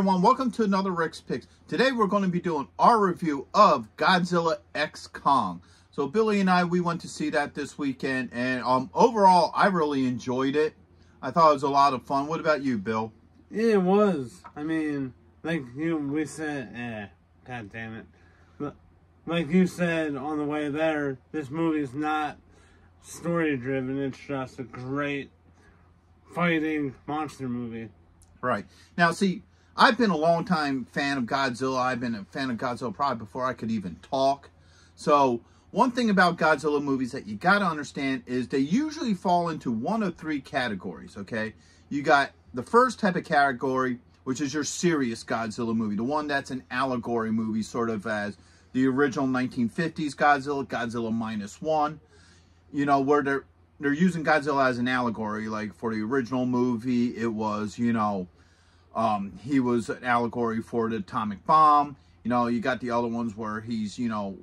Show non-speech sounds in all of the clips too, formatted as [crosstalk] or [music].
Everyone, welcome to another Rick's Picks. Today we're going to be doing our review of Godzilla X Kong. So Billy and I, we went to see that this weekend and um, overall I really enjoyed it. I thought it was a lot of fun. What about you, Bill? Yeah, it was. I mean, like you, we said, eh, god damn it. But like you said on the way there, this movie is not story driven. It's just a great fighting monster movie. Right. Now, see, I've been a long time fan of Godzilla. I've been a fan of Godzilla probably before I could even talk. So, one thing about Godzilla movies that you got to understand is they usually fall into one of three categories, okay? You got the first type of category, which is your serious Godzilla movie, the one that's an allegory movie, sort of as the original 1950s Godzilla, Godzilla Minus One, you know, where they're they're using Godzilla as an allegory. Like for the original movie, it was, you know, um, he was an allegory for the atomic bomb. You know, you got the other ones where he's, you know,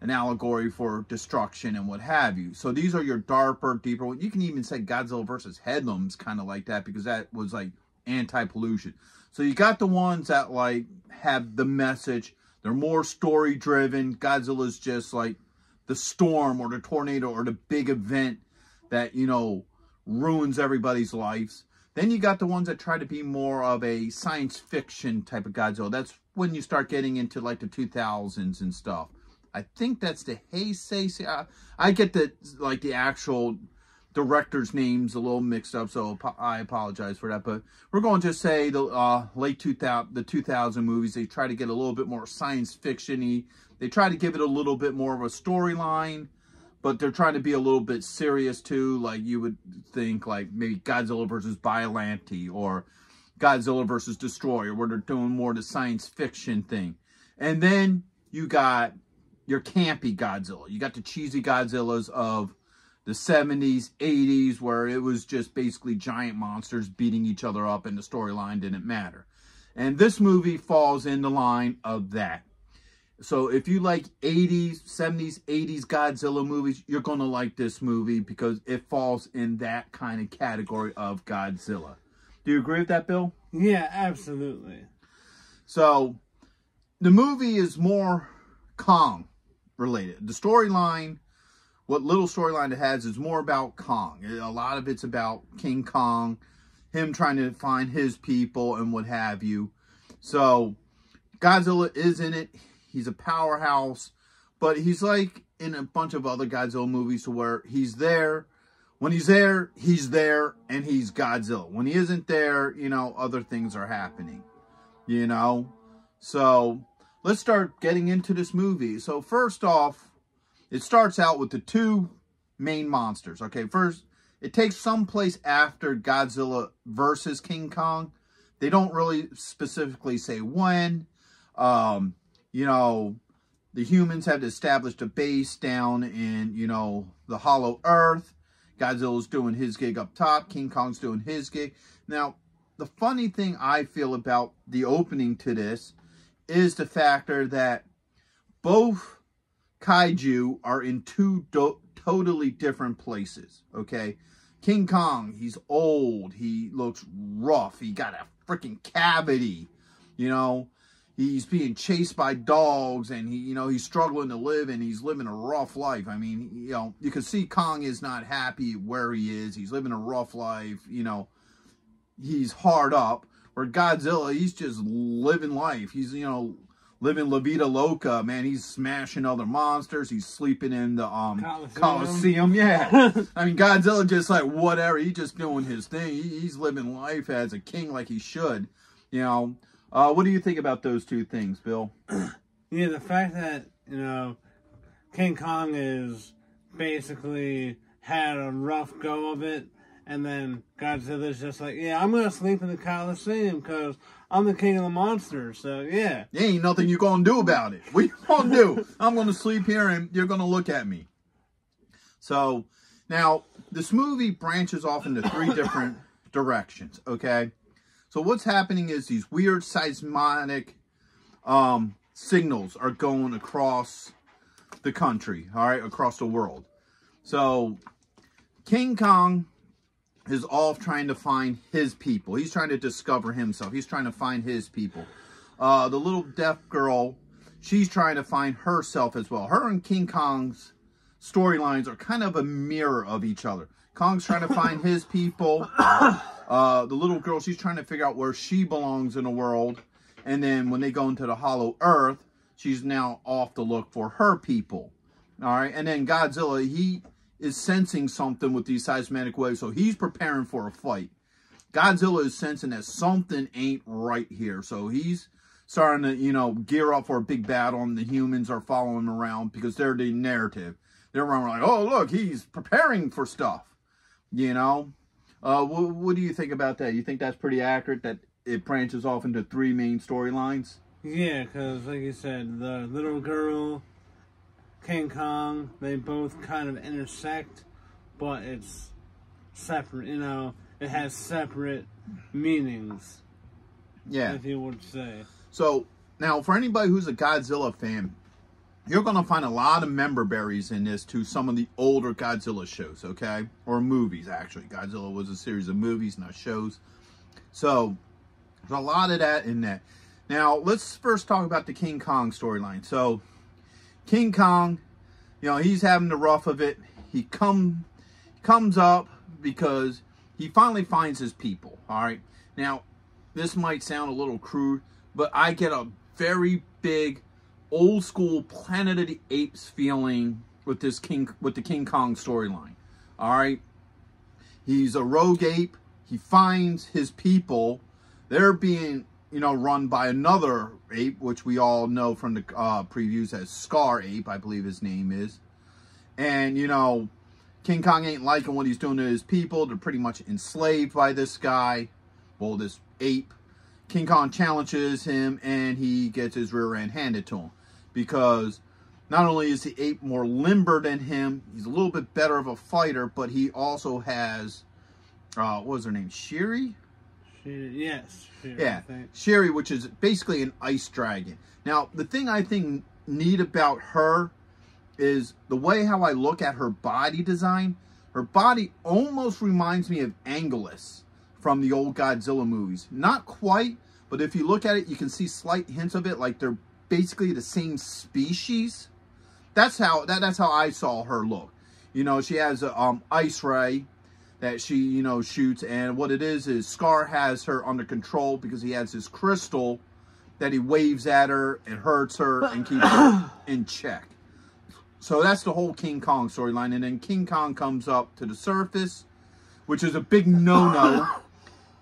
an allegory for destruction and what have you. So these are your darker, deeper. You can even say Godzilla versus Hedorah's kind of like that because that was like anti-pollution. So you got the ones that like have the message. They're more story driven. Godzilla's just like the storm or the tornado or the big event that, you know, ruins everybody's lives. Then you got the ones that try to be more of a science fiction type of Godzilla. That's when you start getting into like the 2000s and stuff. I think that's the Heisei. I, I get the like the actual directors' names a little mixed up, so I apologize for that. But we're going to say the uh, late 2000, the 2000 movies. They try to get a little bit more science fictiony. They try to give it a little bit more of a storyline but they're trying to be a little bit serious too. Like you would think like maybe Godzilla versus Biollante or Godzilla versus Destoroyah, where they're doing more the science fiction thing. And then you got your campy Godzilla. You got the cheesy Godzillas of the 70s, 80s, where it was just basically giant monsters beating each other up and the storyline didn't matter. And this movie falls in the line of that. So if you like 80s, 70s, 80s Godzilla movies, you're going to like this movie because it falls in that kind of category of Godzilla. Do you agree with that, Bill? Yeah, absolutely. So the movie is more Kong related. The storyline, what little storyline it has, is more about Kong. A lot of it's about King Kong, him trying to find his people and what have you. So Godzilla is in it He's a powerhouse, but he's like in a bunch of other Godzilla movies to where he's there. When he's there, he's there and he's Godzilla. When he isn't there, you know, other things are happening, you know? So let's start getting into this movie. So first off, it starts out with the two main monsters. Okay, first, it takes some place after Godzilla versus King Kong. They don't really specifically say when. Um, you know, the humans have established a base down in, you know, the hollow earth. Godzilla's doing his gig up top. King Kong's doing his gig. Now, the funny thing I feel about the opening to this is the factor that both kaiju are in two totally different places, okay? King Kong, he's old. He looks rough. He got a freaking cavity, you know? He's being chased by dogs and he you know he's struggling to live and he's living a rough life. I mean you know you can see kong is not happy where he is. He's living a rough life you know. He's hard up. Where godzilla he's just living life. He's you know living la vida loca man. He's smashing other monsters. He's sleeping in the um coliseum, coliseum. yeah. [laughs] I mean godzilla just like whatever. He's just doing his thing. He, he's living life as a king like he should you know uh, what do you think about those two things, Bill? [clears throat] yeah, the fact that, you know, King Kong is basically had a rough go of it, and then Godzilla's just like, yeah, I'm going to sleep in the Coliseum because I'm the king of the monsters, so yeah. There ain't nothing you going to do about it. What you going to do? I'm going to sleep here and you're going to look at me. So, now, this movie branches off into three different [coughs] directions, okay? So what's happening is these weird seismic um, signals are going across the country, all right, across the world. So King Kong is off trying to find his people. He's trying to discover himself. He's trying to find his people. Uh, the little deaf girl, she's trying to find herself as well. Her and King Kong's storylines are kind of a mirror of each other. Kong's trying to find his people. [coughs] Uh, the little girl, she's trying to figure out where she belongs in the world. And then when they go into the hollow earth, she's now off to look for her people. All right. And then Godzilla, he is sensing something with these seismic waves. So he's preparing for a fight. Godzilla is sensing that something ain't right here. So he's starting to, you know, gear up for a big battle and the humans are following around because they're the narrative. They're around like, oh, look, he's preparing for stuff, you know? Uh, what, what do you think about that? You think that's pretty accurate that it branches off into three main storylines? Yeah, because like you said, the little girl, King Kong, they both kind of intersect, but it's separate. You know, it has separate meanings. Yeah. If you would say. So now, for anybody who's a Godzilla fan, you're going to find a lot of member berries in this to some of the older Godzilla shows, okay? Or movies, actually. Godzilla was a series of movies, not shows. So, there's a lot of that in that. Now, let's first talk about the King Kong storyline. So, King Kong, you know, he's having the rough of it. He come comes up because he finally finds his people, all right? Now, this might sound a little crude, but I get a very big old school Planet of the Apes feeling with this King with the King Kong storyline. All right, he's a rogue ape. He finds his people. They're being you know run by another ape, which we all know from the uh, previews as Scar Ape, I believe his name is. And you know, King Kong ain't liking what he's doing to his people. They're pretty much enslaved by this guy, well, this ape. King Kong challenges him and he gets his rear end handed to him because not only is the ape more limber than him, he's a little bit better of a fighter, but he also has, uh, what was her name, Shiri? She, yes. She, yeah, Shiri, which is basically an ice dragon. Now, the thing I think neat about her is the way how I look at her body design. Her body almost reminds me of Anguirus from the old Godzilla movies. Not quite, but if you look at it, you can see slight hints of it, like they're basically the same species. That's how that, that's how I saw her look. You know, she has a um, ice ray that she, you know, shoots. And what it is, is Scar has her under control because he has his crystal that he waves at her and hurts her and keeps her [coughs] in check. So that's the whole King Kong storyline. And then King Kong comes up to the surface, which is a big no-no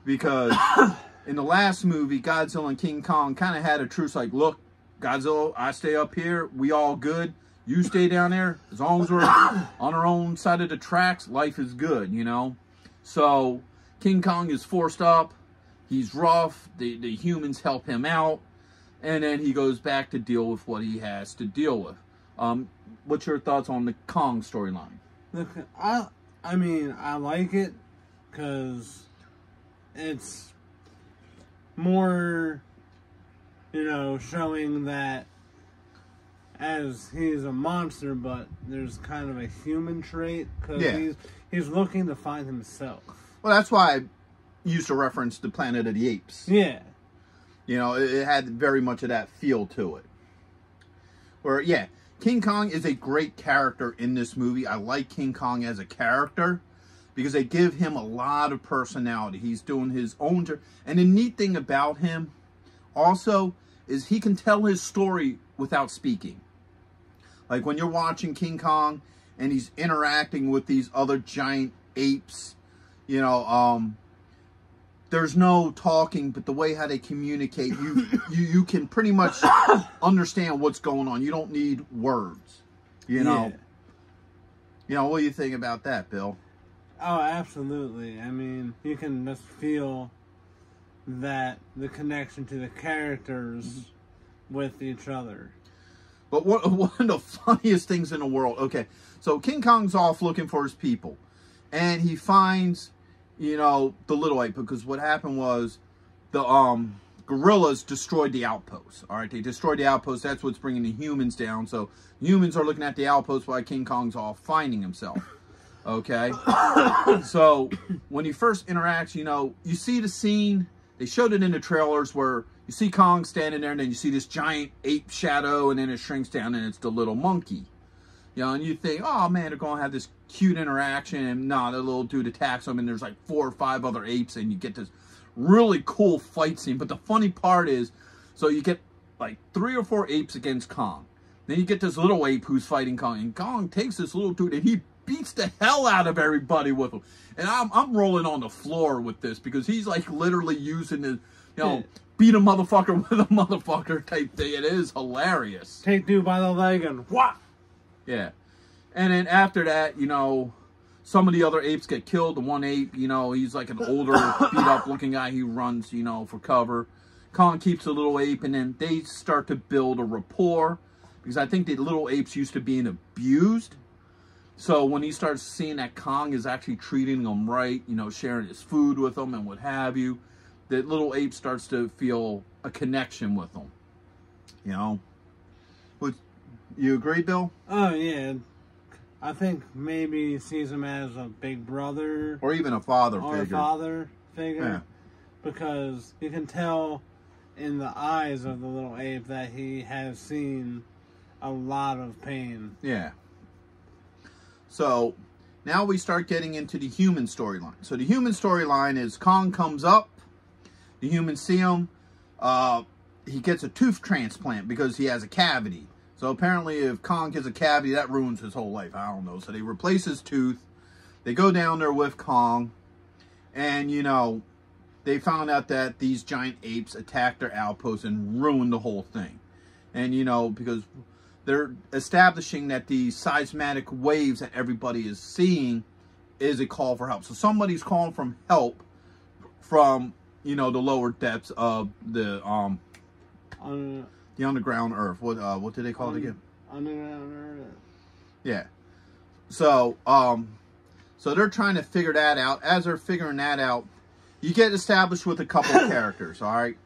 because [coughs] in the last movie, Godzilla and King Kong kind of had a truce like, look, Godzilla, I stay up here. We all good. You stay down there. As long as we're [coughs] on our own side of the tracks, life is good, you know? So King Kong is forced up. He's rough. The, the humans help him out. And then he goes back to deal with what he has to deal with. Um, what's your thoughts on the Kong storyline? [laughs] I, I mean, I like it because it's more you know, showing that as he's a monster, but there's kind of a human trait because yeah. he's he's looking to find himself. Well, that's why I used to reference the Planet of the Apes. Yeah, you know, it, it had very much of that feel to it. Where, yeah, King Kong is a great character in this movie. I like King Kong as a character because they give him a lot of personality. He's doing his own, and the neat thing about him also is he can tell his story without speaking. Like when you're watching King Kong and he's interacting with these other giant apes, you know, um, there's no talking, but the way how they communicate, you you you can pretty much [coughs] understand what's going on. You don't need words, you know. Yeah. You know, what do you think about that, Bill? Oh, absolutely. I mean, you can just feel that the connection to the characters mm-hmm. with each other. But what, [laughs] one of the funniest things in the world. Okay, so King Kong's off looking for his people, and he finds, you know, the little ape because what happened was the um gorillas destroyed the outpost. All right, they destroyed the outpost. That's what's bringing the humans down. So humans are looking at the outpost while King Kong's off finding himself. Okay. [coughs] so when he first interacts, you know, you see the scene. They showed it in the trailers where you see Kong standing there, and then you see this giant ape shadow, and then it shrinks down, and it's the little monkey. You know, and you think, oh man, they're gonna have this cute interaction, and nah, the little dude attacks them, and there's like four or five other apes, and you get this really cool fight scene. But the funny part is, so you get like three or four apes against Kong. Then you get this little ape who's fighting Kong, and Kong takes this little dude, and he beats the hell out of everybody with him. And I'm I'm rolling on the floor with this because he's like literally using his, you know, beat a motherfucker [laughs] with a motherfucker type thing. It is hilarious. Take dude by the leg and what? Yeah. And then after that, you know, some of the other apes get killed. The one ape, you know, he's like an older, [laughs] beat up looking guy. He runs, you know, for cover. Kong keeps the little ape, and then they start to build a rapport because I think the little apes used to being abused. So when he starts seeing that Kong is actually treating them right, you know, sharing his food with them and what have you, the little ape starts to feel a connection with them. You know, would you agree, Bill? Oh yeah, I think maybe he sees him as a big brother or even a father or figure. a father figure, Yeah. because you can tell in the eyes of the little ape that he has seen a lot of pain. Yeah. So now we start getting into the human storyline. So the human storyline is Kong comes up, the humans see him, uh, he gets a tooth transplant because he has a cavity. So apparently, if Kong gets a cavity, that ruins his whole life. I don't know. So they replace his tooth. They go down there with Kong, and you know, they found out that these giant apes attacked their outpost and ruined the whole thing. And you know, because they're establishing that the seismic waves that everybody is seeing is a call for help. So somebody's calling from help from you know the lower depths of the um the underground earth. What uh what do they call it again? Underground Earth. Yeah. So um so they're trying to figure that out. As they're figuring that out, you get established with a couple of [coughs] characters, all right?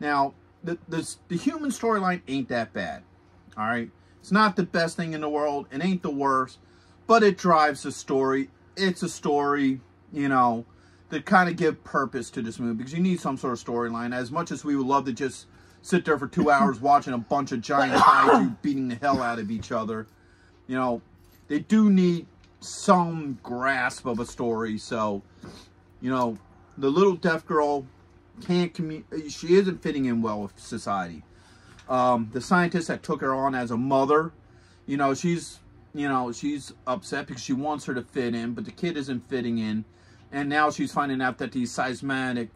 Now, the the, the human storyline ain't that bad. All right? It's not the best thing in the world. It ain't the worst, but it drives the story. It's a story, you know, that kind of give purpose to this movie because you need some sort of storyline. As much as we would love to just sit there for two hours [laughs] watching a bunch of giant kaiju beating the hell out of each other, you know, they do need some grasp of a story. So, you know, the little deaf girl can't commu- She isn't fitting in well with society. Um, the scientist that took her on as a mother, you know, she's, you know, she's upset because she wants her to fit in, but the kid isn't fitting in. And now she's finding out that these seismic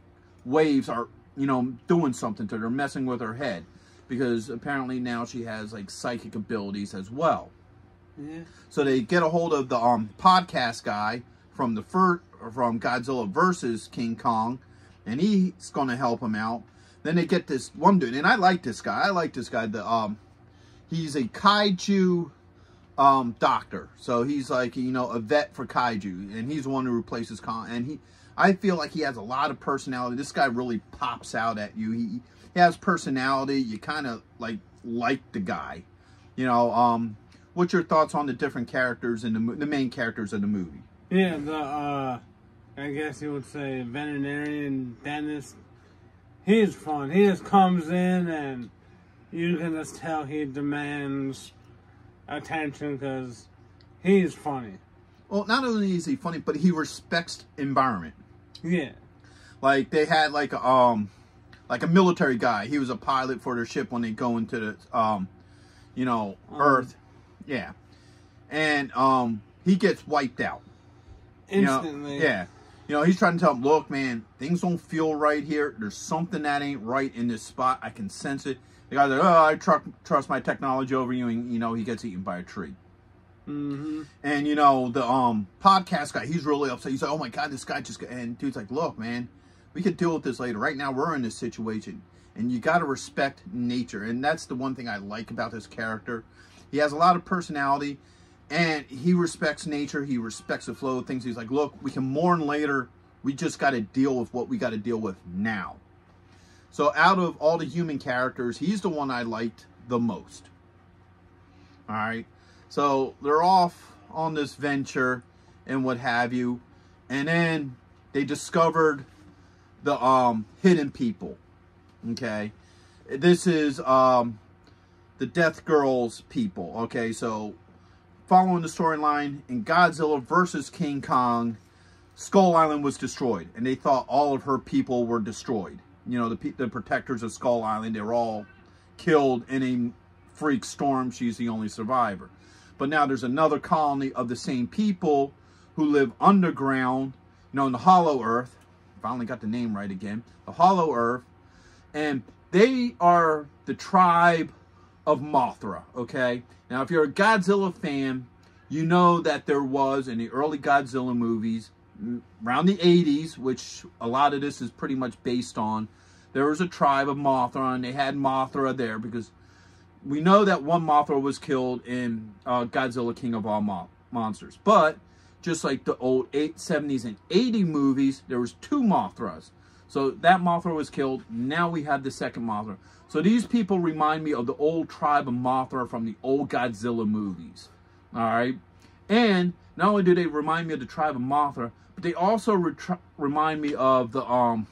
waves are, you know, doing something to her, messing with her head. Because apparently now she has like psychic abilities as well. Yeah. So they get a hold of the um, podcast guy from the fir- from Godzilla versus King Kong, and he's going to help him out. Then they get this one dude, and I like this guy. I like this guy. The um, he's a kaiju um doctor, so he's like you know a vet for kaiju, and he's the one who replaces Kong. And he, I feel like he has a lot of personality. This guy really pops out at you. He, he has personality. You kind of like like the guy, you know. Um, what's your thoughts on the different characters in the the main characters of the movie? Yeah, the uh I guess you would say veterinarian dentist. He's fun. He just comes in and you can just tell he demands attention because he's funny. Well, not only is he funny, but he respects environment. Yeah. Like they had like a, um like a military guy. He was a pilot for their ship when they go into the um you know Um, Earth. Yeah, and um he gets wiped out. You know? Instantly. yeah. You know, he's trying to tell him, look, man, things don't feel right here. There's something that ain't right in this spot. I can sense it. The guy's like, oh, I tr- trust my technology over you. And, you know, he gets eaten by a tree. Mm-hmm. And, you know, the um podcast guy, he's really upset. He's like, oh, my God, this guy just... got-" And dude's like, look, man, we could deal with this later. Right now, we're in this situation. And you got to respect nature. And that's the one thing I like about this character. He has a lot of personality and he respects nature. He respects the flow of things. He's like, look, we can mourn later. We just got to deal with what we got to deal with now. So out of all the human characters, he's the one I liked the most. All right. So they're off on this venture, and what have you. And then they discovered the um, hidden people. Okay. This is um, the Death Girls people. Okay, so following the storyline in Godzilla versus King Kong, Skull Island was destroyed, and they thought all of her people were destroyed. You know, the, the protectors of Skull Island, they were all killed in a freak storm. She's the only survivor. But now there's another colony of the same people who live underground, you know, in the Hollow Earth. Finally got the name right again. The Hollow Earth. And they are the tribe of Mothra, okay? Now, if you're a Godzilla fan, you know that there was in the early Godzilla movies, around the 80s, which a lot of this is pretty much based on, there was a tribe of Mothra, and they had Mothra there because we know that one Mothra was killed in uh, Godzilla King of All Mo Monsters. But, just like the old 8, 70s and 80 movies, there was two Mothras. So that Mothra was killed. Now we have the second Mothra. So these people remind me of the old tribe of Mothra from the old Godzilla movies. All right. And not only do they remind me of the tribe of Mothra, but they also remind me of the um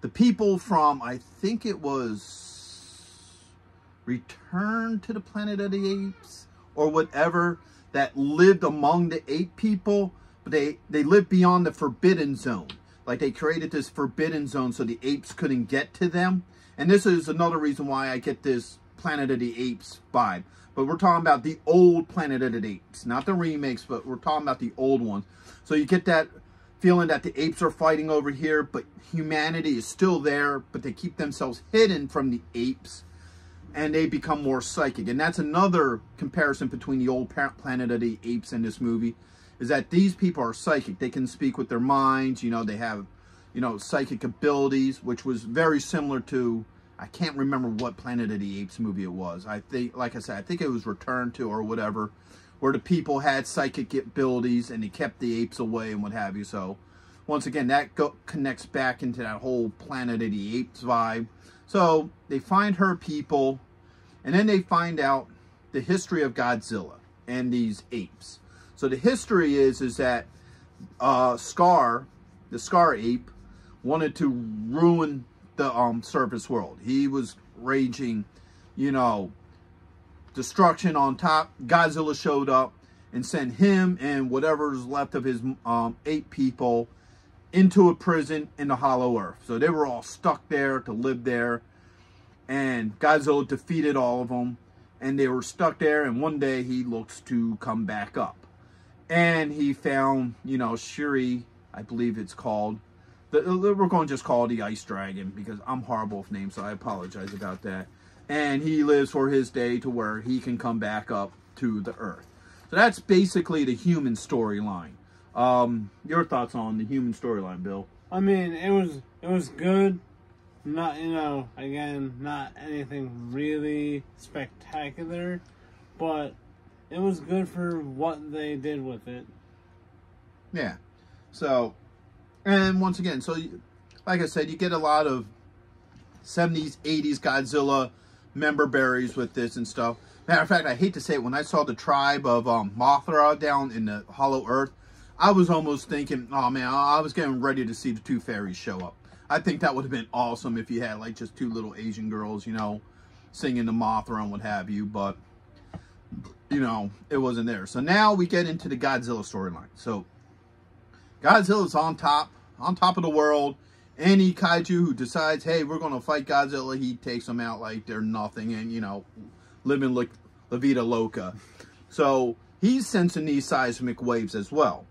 the people from I think it was Return to the Planet of the Apes or whatever that lived among the ape people, but they they lived beyond the forbidden zone. Like they created this forbidden zone so the apes couldn't get to them. And this is another reason why I get this Planet of the Apes vibe. But we're talking about the old Planet of the Apes, not the remakes, but we're talking about the old ones. So you get that feeling that the apes are fighting over here, but humanity is still there, but they keep themselves hidden from the apes and they become more psychic. And that's another comparison between the old Planet of the Apes and this movie is that these people are psychic. They can speak with their minds. You know, they have, you know, psychic abilities, which was very similar to, I can't remember what Planet of the Apes movie it was. I think, like I said, I think it was Return to or whatever, where the people had psychic abilities and they kept the apes away and what have you. So, once again, that go, connects back into that whole Planet of the Apes vibe. So, they find her people, and then they find out the history of Godzilla and these apes. So the history is is that uh, Scar, the Scar ape, wanted to ruin the um, surface world. He was raging, you know, destruction on top. Godzilla showed up and sent him and whatever's left of his um, eight people into a prison in the Hollow Earth. So they were all stuck there to live there. And Godzilla defeated all of them. And they were stuck there. And one day he looks to come back up and he found, you know, Shuri, I believe it's called. The, we're going to just call the Ice Dragon because I'm horrible with names, so I apologize about that. And he lives for his day to where he can come back up to the Earth. So that's basically the human storyline. Um, your thoughts on the human storyline, Bill? I mean, it was it was good. Not you know, again, not anything really spectacular, but it was good for what they did with it. Yeah. So, and once again, so like I said, you get a lot of 70s, 80s Godzilla member berries with this and stuff. Matter of fact, I hate to say it, when I saw the tribe of um, Mothra down in the Hollow Earth, I was almost thinking, oh man, I was getting ready to see the two fairies show up. I think that would have been awesome if you had like just two little Asian girls, you know, singing the Mothra and what have you. But you know, it wasn't there. So now we get into the Godzilla storyline. So Godzilla's on top, on top of the world. Any kaiju who decides, hey, we're going to fight Godzilla, he takes them out like they're nothing and, you know, living like La Vida Loca. So he's sensing these seismic waves as well.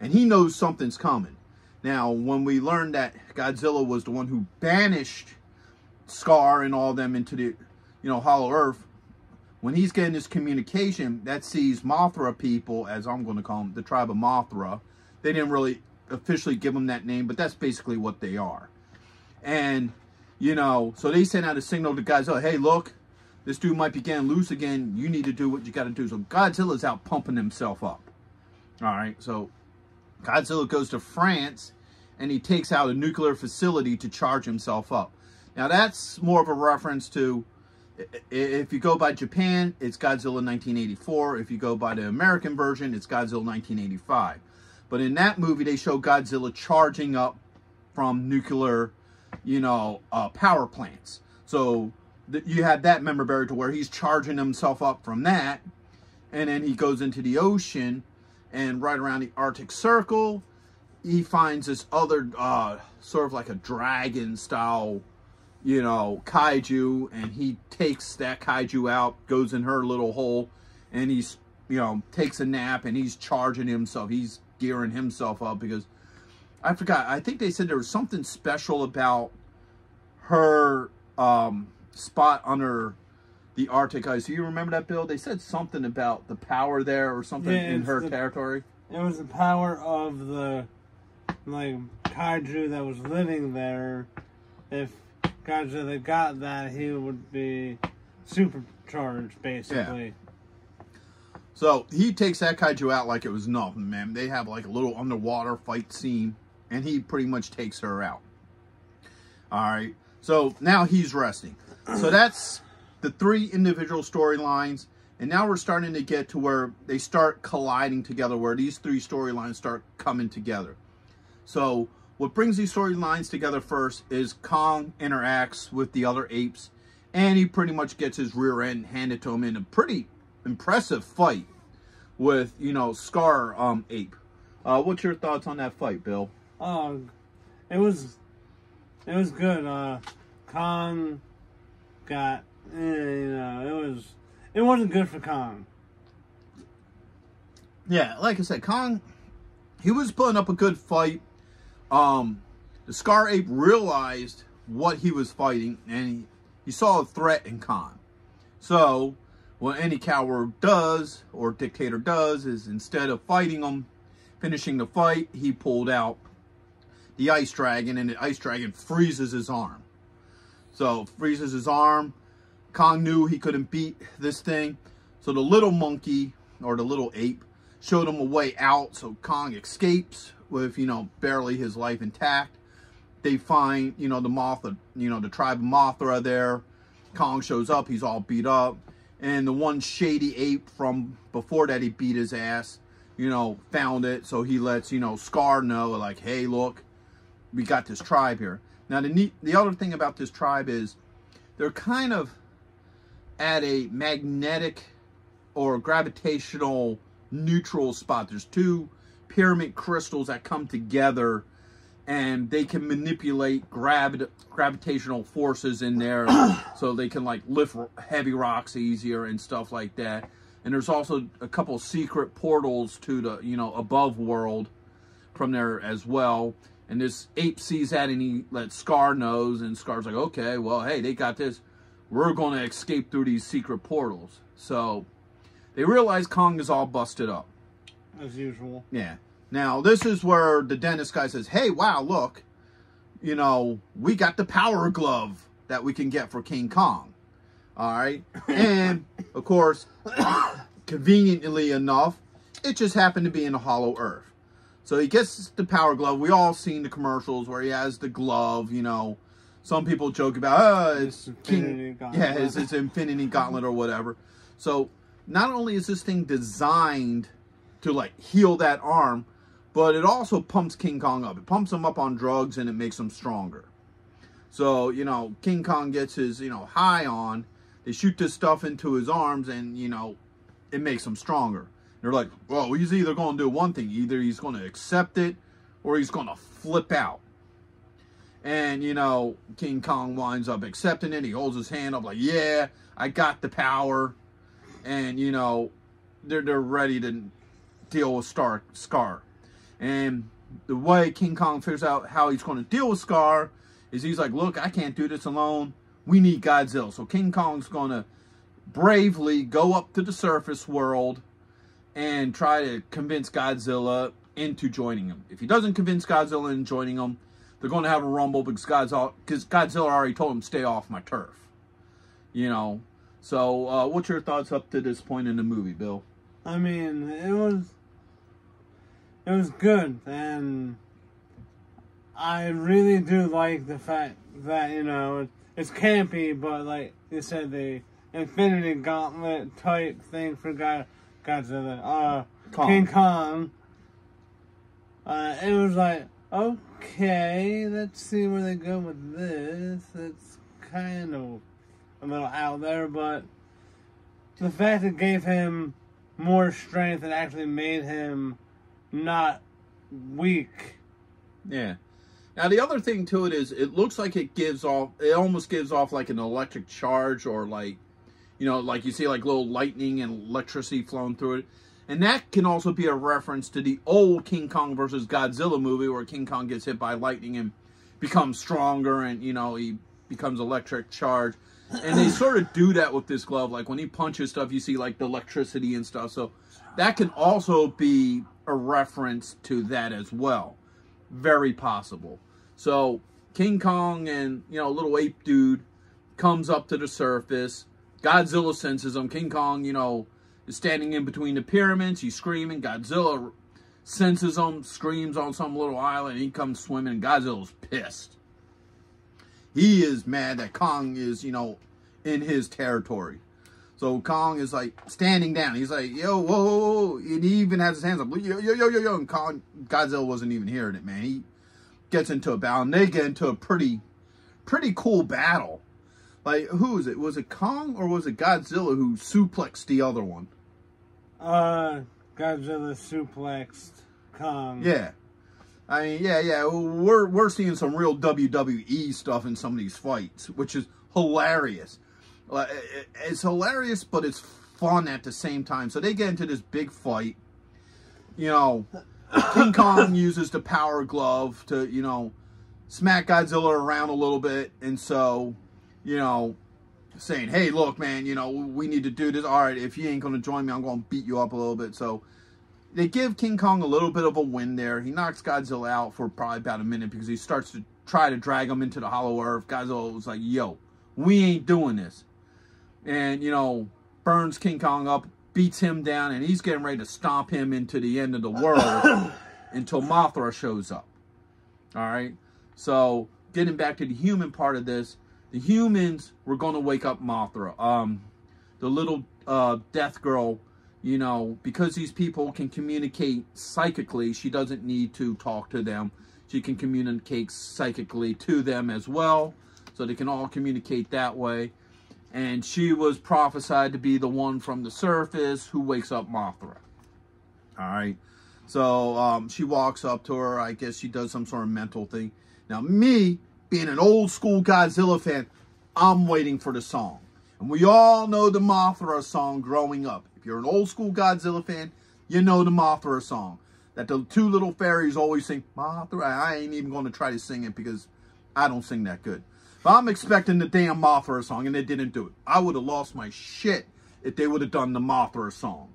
And he knows something's coming. Now, when we learned that Godzilla was the one who banished Scar and all them into the, you know, Hollow Earth, when he's getting this communication, that sees Mothra people, as I'm going to call them, the tribe of Mothra. They didn't really officially give them that name, but that's basically what they are. And, you know, so they send out a signal to Godzilla, oh, hey, look, this dude might be getting loose again. You need to do what you got to do. So Godzilla's out pumping himself up. All right, so Godzilla goes to France, and he takes out a nuclear facility to charge himself up. Now, that's more of a reference to If you go by Japan, it's Godzilla 1984. If you go by the American version, it's Godzilla 1985. But in that movie, they show Godzilla charging up from nuclear, you know, uh, power plants. So you have that memorabilia to where he's charging himself up from that, and then he goes into the ocean, and right around the Arctic Circle, he finds this other uh, sort of like a dragon style, you know, kaiju, and he takes that kaiju out, goes in her little hole, and he's you know takes a nap, and he's charging himself. He's gearing himself up because I forgot. I think they said there was something special about her um, spot under the Arctic ice. Do you remember that, Bill? They said something about the power there or something Yeah, in her the- territory. It was the power of the like kaiju that was living there. If Godzilla got that, he would be supercharged, basically. Yeah. So he takes that kaiju out like it was nothing, man. They have like a little underwater fight scene, and he pretty much takes her out. All right. So now he's resting. So that's the three individual storylines. And now we're starting to get to where they start colliding together, where these three storylines start coming together. So what brings these storylines together first is Kong interacts with the other apes, and he pretty much gets his rear end handed to him in a pretty impressive fight with, you know, Scar um, Ape. Uh, what's your thoughts on that fight, Bill? Oh, it was, it was good. Uh, Kong got, eh, you know, it was, it wasn't good for Kong. Yeah, like I said, Kong, he was putting up a good fight. Um, the Scar Ape realized what he was fighting, and he, he saw a threat in Kong. So, what any coward does, or dictator does, is instead of fighting him, finishing the fight, he pulled out the Ice Dragon, and the Ice Dragon freezes his arm. So, freezes his arm. Kong knew he couldn't beat this thing. So, the little monkey, or the little ape, showed him a way out. So, Kong escapes with, you know, barely his life intact. They find, you know, the Mothra, you know, the tribe of Mothra there. Kong shows up. He's all beat up. And the one shady ape from before that he beat his ass, you know, found it. So he lets, you know, Scar know, like, hey, look, we got this tribe here. Now, the neat, the other thing about this tribe is they're kind of at a magnetic or gravitational neutral spot. There's two pyramid crystals that come together and they can manipulate gravi- gravitational forces in there [clears throat] so they can like lift heavy rocks easier and stuff like that. And there's also a couple secret portals to the, you know, above world from there as well. And this ape sees that and he lets Scar knows and Scar's like, okay, well, hey, they got this. We're going to escape through these secret portals. So they realize Kong is all busted up. As usual. Yeah. Now, this is where the dentist guy says, hey, wow, look, you know, we got the power glove that we can get for King Kong. All right. [laughs] And, of course, [coughs] conveniently enough, it just happened to be in a hollow earth. So he gets the power glove. We all seen the commercials where he has the glove, you know. Some people joke about, oh, it's His King, Infinity Gauntlet. yeah, his, his Infinity Gauntlet or whatever. So not only is this thing designed to like heal that arm, but it also pumps King Kong up. It pumps him up on drugs and it makes him stronger. So, you know, King Kong gets his, you know, high on. They shoot this stuff into his arms and, you know, it makes him stronger. They're like, well, he's either going to do one thing. Either he's going to accept it or he's going to flip out. And, you know, King Kong winds up accepting it. He holds his hand up like, yeah, I got the power. And, you know, they're, they're ready to deal with Star, Scar. And the way King Kong figures out how he's going to deal with Scar is he's like, look, I can't do this alone. We need Godzilla. So King Kong's going to bravely go up to the surface world and try to convince Godzilla into joining him. If he doesn't convince Godzilla into joining him, they're going to have a rumble because Godzilla, because Godzilla already told him stay off my turf. You know. So, uh, what's your thoughts up to this point in the movie, Bill? I mean, it was it was good, and I really do like the fact that you know it's campy, but like you said, the Infinity Gauntlet type thing for God, Godzilla, uh, Kong. King Kong. Uh, it was like, okay, let's see where they go with this. It's kind of a little out there, but the fact it gave him more strength and actually made him not weak. Yeah. Now the other thing to it is it looks like it gives off it almost gives off like an electric charge or like you know like you see like little lightning and electricity flowing through it. And that can also be a reference to the old King Kong versus Godzilla movie where King Kong gets hit by lightning and becomes stronger and you know he becomes electric charge. And they sort of do that with this glove like when he punches stuff you see like the electricity and stuff. So that can also be a reference to that as well. Very possible. So King Kong and you know little ape dude comes up to the surface. Godzilla senses him. King Kong, you know, is standing in between the pyramids. He's screaming. Godzilla senses him, screams on some little island. He comes swimming. Godzilla's pissed. He is mad that Kong is, you know, in his territory. So Kong is like standing down. He's like, yo, whoa, whoa, whoa. And he even has his hands up. Yo, yo, yo, yo, yo. And Kong, Godzilla wasn't even hearing it, man. He gets into a battle. And they get into a pretty, pretty cool battle. Like, who is it? Was it Kong or was it Godzilla who suplexed the other one? Uh, Godzilla suplexed Kong. Yeah. I mean, yeah, yeah. We're we're seeing some real WWE stuff in some of these fights, which is hilarious. Uh, it's hilarious, but it's fun at the same time. So they get into this big fight. You know, King Kong [coughs] uses the power glove to, you know, smack Godzilla around a little bit. And so, you know, saying, hey, look, man, you know, we need to do this. All right, if you ain't going to join me, I'm going to beat you up a little bit. So they give King Kong a little bit of a win there. He knocks Godzilla out for probably about a minute because he starts to try to drag him into the hollow earth. Godzilla was like, yo, we ain't doing this. And, you know, burns King Kong up, beats him down, and he's getting ready to stomp him into the end of the world [coughs] until Mothra shows up. All right. So getting back to the human part of this, the humans were going to wake up Mothra. Um, the little uh, death girl, you know, because these people can communicate psychically, she doesn't need to talk to them. She can communicate psychically to them as well, so they can all communicate that way. And she was prophesied to be the one from the surface who wakes up Mothra. All right. So um, she walks up to her. I guess she does some sort of mental thing. Now, me being an old school Godzilla fan, I'm waiting for the song. And we all know the Mothra song growing up. You're an old school Godzilla fan, you know the Mothra song. That the two little fairies always sing, Mothra. I ain't even going to try to sing it because I don't sing that good. But I'm expecting the damn Mothra song, and they didn't do it. I would have lost my shit if they would have done the Mothra song.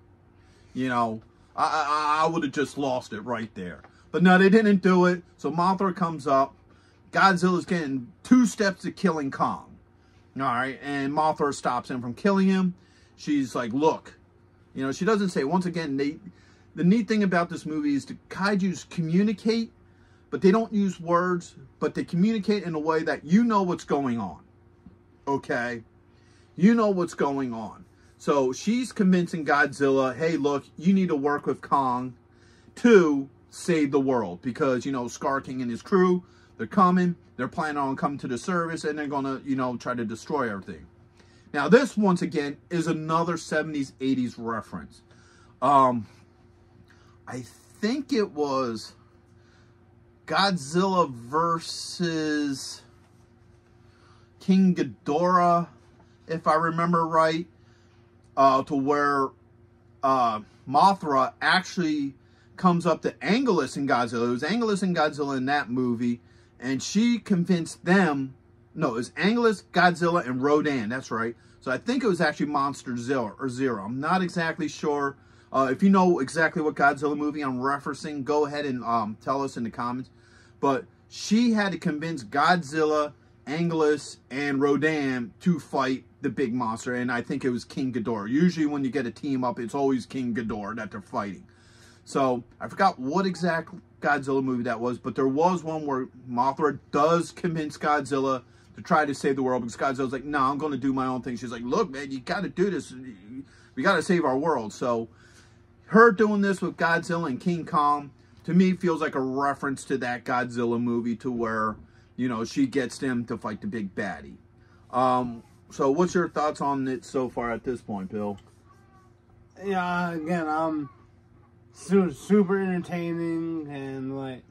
You know, I, I, I would have just lost it right there. But no, they didn't do it. So Mothra comes up. Godzilla's getting two steps to killing Kong. All right, and Mothra stops him from killing him. She's like, "Look," you know. She doesn't say. Once again, they. The neat thing about this movie is the kaiju's communicate, but they don't use words, but they communicate in a way that you know what's going on. Okay, you know what's going on. So she's convincing Godzilla, "Hey, look, you need to work with Kong to save the world because you know Scar King and his crew." They're coming. They're planning on coming to the service, and they're gonna, you know, try to destroy everything. Now, this once again is another '70s, '80s reference. Um, I think it was Godzilla versus King Ghidorah, if I remember right, uh, to where uh, Mothra actually comes up to Anguirus and Godzilla. It was Anguirus and Godzilla in that movie and she convinced them no it was Anguirus, Godzilla, and Rodan. That's right. So I think it was actually Monster Zero or Zero. I'm not exactly sure. Uh, if you know exactly what Godzilla movie I'm referencing, go ahead and um, tell us in the comments. But she had to convince Godzilla, Anguirus, and Rodan to fight the big monster, and I think it was King Ghidorah. Usually when you get a team up, it's always King Ghidorah that they're fighting. So I forgot what exact Godzilla movie that was, but there was one where Mothra does convince Godzilla to try to save the world because Godzilla's like, no, I'm going to do my own thing. She's like, look, man, you got to do this. We got to save our world. So her doing this with Godzilla and King Kong, to me, feels like a reference to that Godzilla movie to where, you know, she gets them to fight the big baddie. Um, so what's your thoughts on it so far at this point, Bill? Yeah, again, um, super entertaining and like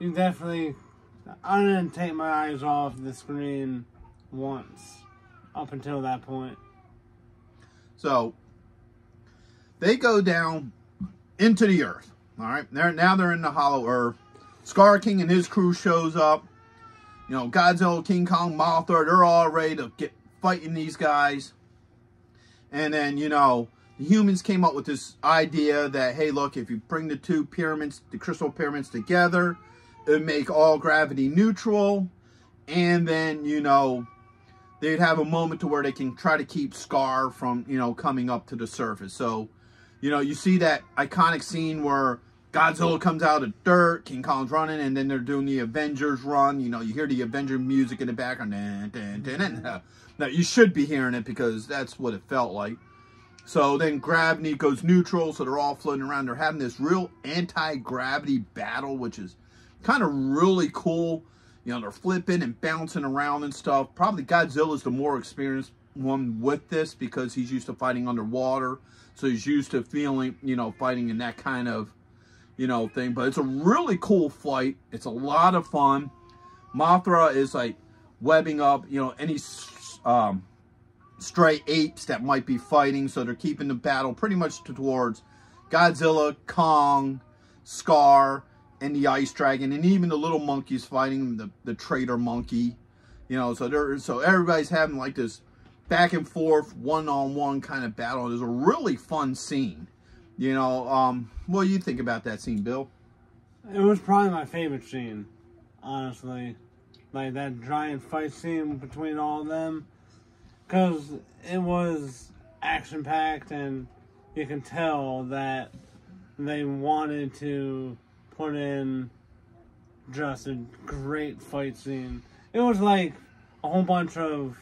you definitely. I didn't take my eyes off the screen once up until that point. So they go down into the earth. All right, they're now they're in the Hollow Earth. Scar King and his crew shows up. You know, Godzilla, King Kong, Mothra, they're all ready to get fighting these guys. And then, you know, the humans came up with this idea that, hey, look, if you bring the two pyramids, the crystal pyramids together, make all gravity neutral. And then, you know, they'd have a moment to where they can try to keep Scar from, you know, coming up to the surface. So, you know, you see that iconic scene where Godzilla comes out of dirt, King Kong's running, and then they're doing the Avengers run. You know, you hear the Avenger music in the background. Dun, dun, dun. Now, you should be hearing it because that's what it felt like. So then gravity goes neutral, so they're all floating around. They're having this real anti-gravity battle, which is kind of really cool. You know, they're flipping and bouncing around and stuff. Probably Godzilla's the more experienced one with this because he's used to fighting underwater. So he's used to feeling, you know, fighting in that kind of, you know, thing. But it's a really cool fight. It's a lot of fun. Mothra is like webbing up, you know, any um, stray apes that might be fighting. So they're keeping the battle pretty much towards Godzilla, Kong, Scar, and the Ice Dragon, and even the little monkeys fighting the, the traitor monkey. You know, so they're so everybody's having like this back and forth, one-on-one kind of battle. It's a really fun scene. You know, um, what do you think about that scene, Bill? It was probably my favorite scene, honestly. Like that giant fight scene between all of them because it was action packed and you can tell that they wanted to put in just a great fight scene. It was like a whole bunch of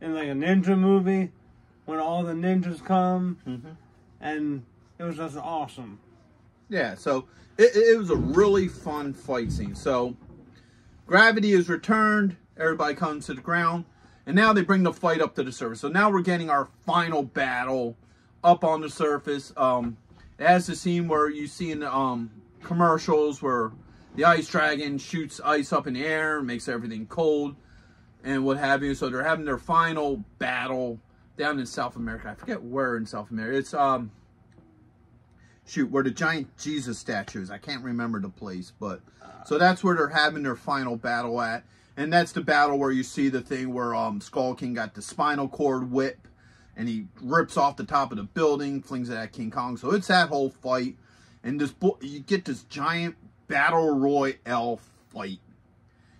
in like a ninja movie when all the ninjas come Mm-hmm. and it was just awesome. Yeah, so it, it was a really fun fight scene. So gravity is returned, everybody comes to the ground, and now they bring the fight up to the surface. So now we're getting our final battle up on the surface. Um, it has the scene where you see in the um, commercials where the ice dragon shoots ice up in the air, makes everything cold, and what have you. So they're having their final battle down in South America. I forget where in South America. It's um shoot where the giant Jesus statue is. I can't remember the place, but so that's where they're having their final battle at. And that's the battle where you see the thing where um Skull King got the spinal cord whip and he rips off the top of the building, flings it at King Kong. So it's that whole fight. And this you get this giant battle royale fight.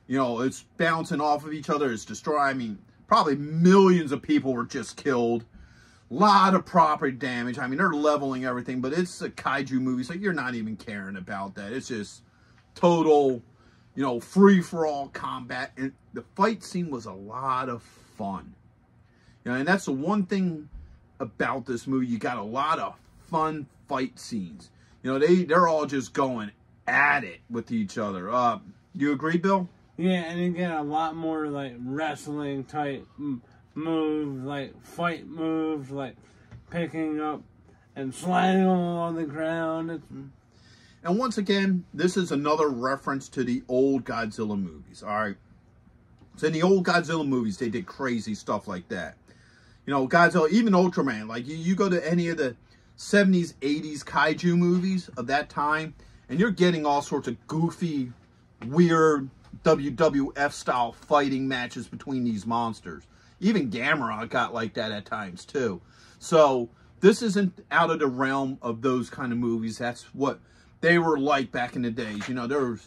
You know, it's bouncing off of each other. It's destroying. I mean, probably millions of people were just killed. A lot of property damage. I mean, they're leveling everything, but it's a kaiju movie, so you're not even caring about that. It's just total, you know, free for all combat. And the fight scene was a lot of fun. You know, and that's the one thing about this movie. You got a lot of fun fight scenes. You know, they they're all just going at it with each other. Uh, you agree, Bill? Yeah, and you get a lot more like wrestling type moves, like fight moves, like picking up and sliding them on the ground. It's, And once again, this is another reference to the old Godzilla movies. All right. So in the old Godzilla movies, they did crazy stuff like that. You know, Godzilla, even Ultraman. Like you, you go to any of the 70s, 80s kaiju movies of that time, and you're getting all sorts of goofy, weird WWF style fighting matches between these monsters. Even Gamera got like that at times too. So this isn't out of the realm of those kind of movies. That's what they were like back in the days. You know, there was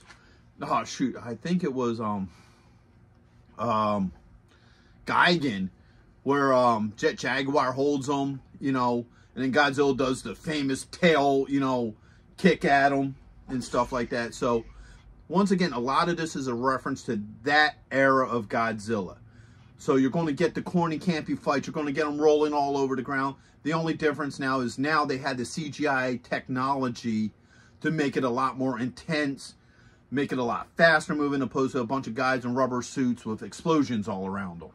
oh shoot, I think it was um um Gigan where um Jet Jaguar holds him, you know, and then Godzilla does the famous tail, you know, kick at him and stuff like that. So once again, a lot of this is a reference to that era of Godzilla. So you're going to get the corny, campy fights. You're going to get them rolling all over the ground. The only difference now is now they had the CGI technology to make it a lot more intense, make it a lot faster moving, opposed to a bunch of guys in rubber suits with explosions all around them.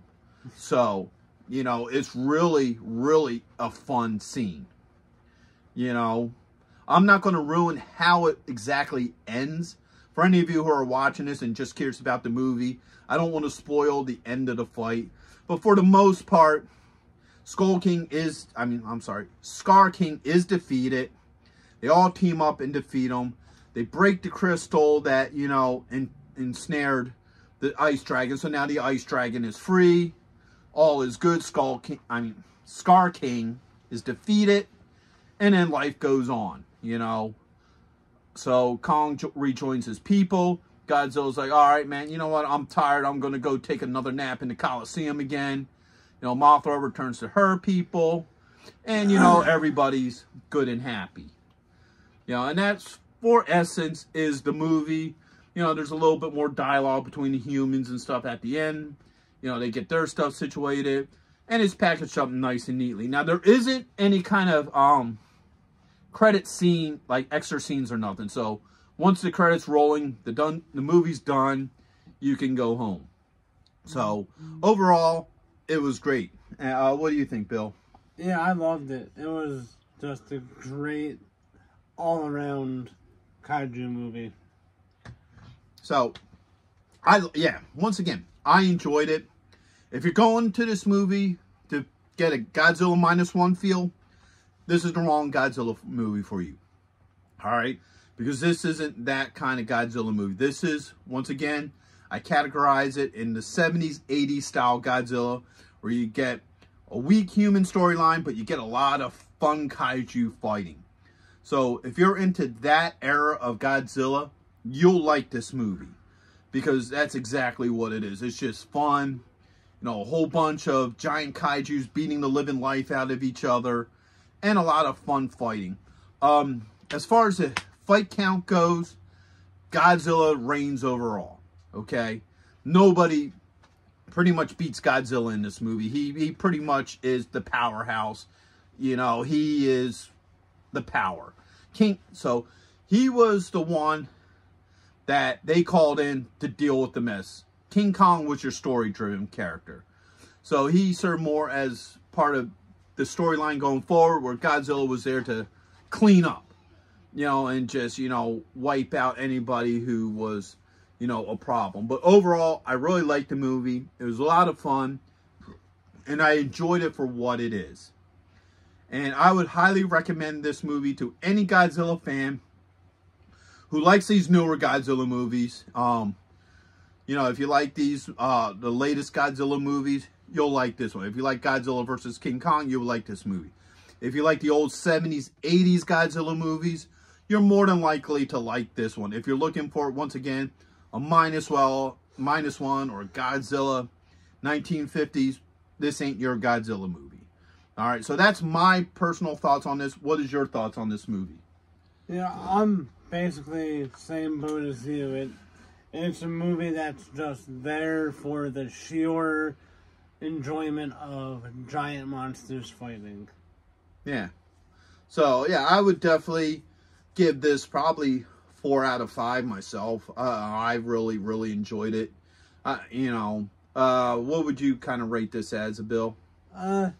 So, you know, it's really, really a fun scene. You know, I'm not going to ruin how it exactly ends. For any of you who are watching this and just curious about the movie, I don't want to spoil the end of the fight. But for the most part, Skull King is, I mean, I'm sorry, Scar King is defeated. They all team up and defeat him. They break the crystal that, you know, en ensnared the Ice Dragon. So now the Ice Dragon is free. All is good. Skull King, I mean, Scar King is defeated. And then life goes on, you know. So Kong rejoins his people. Godzilla's like, all right, man, you know what? I'm tired. I'm going to go take another nap in the Coliseum again. You know, Mothra returns to her people. And, you know, [sighs] everybody's good and happy. You know, and that's, for essence, is the movie. You know, there's a little bit more dialogue between the humans and stuff at the end. You know, they get their stuff situated. And it's packaged up nice and neatly. Now, there isn't any kind of um credit scene, like extra scenes or nothing. So, once the credits rolling, the done the movie's done, you can go home. So overall, it was great. Uh, what do you think, Bill? Yeah, I loved it. It was just a great all around kaiju movie. So, I yeah, once again, I enjoyed it. If you're going to this movie to get a Godzilla minus one feel, this is the wrong Godzilla movie for you. All right because this isn't that kind of Godzilla movie. This is, once again, I categorize it in the 70s, 80s style Godzilla, where you get a weak human storyline, but you get a lot of fun kaiju fighting. So if you're into that era of Godzilla, you'll like this movie because that's exactly what it is. It's just fun, you know, a whole bunch of giant kaijus beating the living life out of each other and a lot of fun fighting. Um, as far as the fight count goes, Godzilla reigns overall. Okay? Nobody pretty much beats Godzilla in this movie. He he pretty much is the powerhouse. You know, he is the power. King so he was the one that they called in to deal with the mess. King Kong was your story-driven character. So he served more as part of the storyline going forward where Godzilla was there to clean up you know, and just, you know, wipe out anybody who was, you know, a problem. But overall, I really liked the movie. It was a lot of fun, and I enjoyed it for what it is. And I would highly recommend this movie to any Godzilla fan who likes these newer Godzilla movies. Um, you know, if you like these, uh, the latest Godzilla movies, you'll like this one. If you like Godzilla versus King Kong, you'll like this movie. If you like the old 70s, 80s Godzilla movies, you're more than likely to like this one. If you're looking for, once again, a minus well, minus one or Godzilla 1950s, this ain't your Godzilla movie. All right, so that's my personal thoughts on this. What is your thoughts on this movie? Yeah, I'm basically same boat as you. It it's a movie that's just there for the sheer enjoyment of giant monsters fighting. Yeah. So yeah, I would definitely give this probably four out of five myself. Uh, I really, really enjoyed it. Uh, you know, uh, what would you kind of rate this as, a Bill? Uh,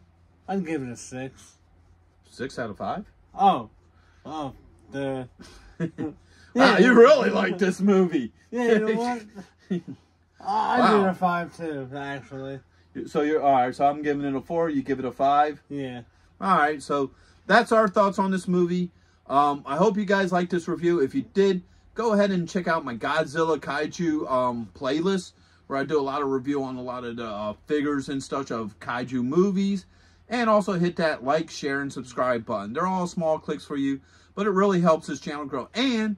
I'd give it a six. Six out of five? Oh, oh, the. Yeah, [laughs] wow, you really like this movie. [laughs] Yeah, you know [laughs] what? I'd wow. give it a five too, actually. So you're all right. So I'm giving it a four. You give it a five. Yeah. All right. So that's our thoughts on this movie. Um, I hope you guys liked this review. If you did, go ahead and check out my Godzilla Kaiju um, playlist where I do a lot of review on a lot of the uh, figures and such of Kaiju movies. And also hit that like, share, and subscribe button. They're all small clicks for you, but it really helps this channel grow. And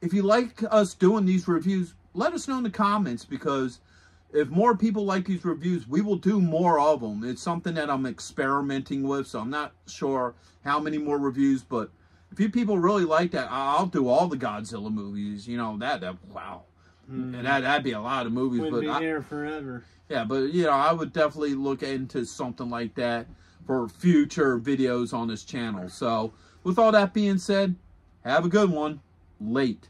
if you like us doing these reviews, let us know in the comments because if more people like these reviews, we will do more of them. It's something that I'm experimenting with, so I'm not sure how many more reviews, but if you people really like that, I'll do all the Godzilla movies. You know, that, that wow. Mm. And that, that'd be a lot of movies. Would but be I, here forever. Yeah, but, you know, I would definitely look into something like that for future videos on this channel. So, with all that being said, have a good one. Late.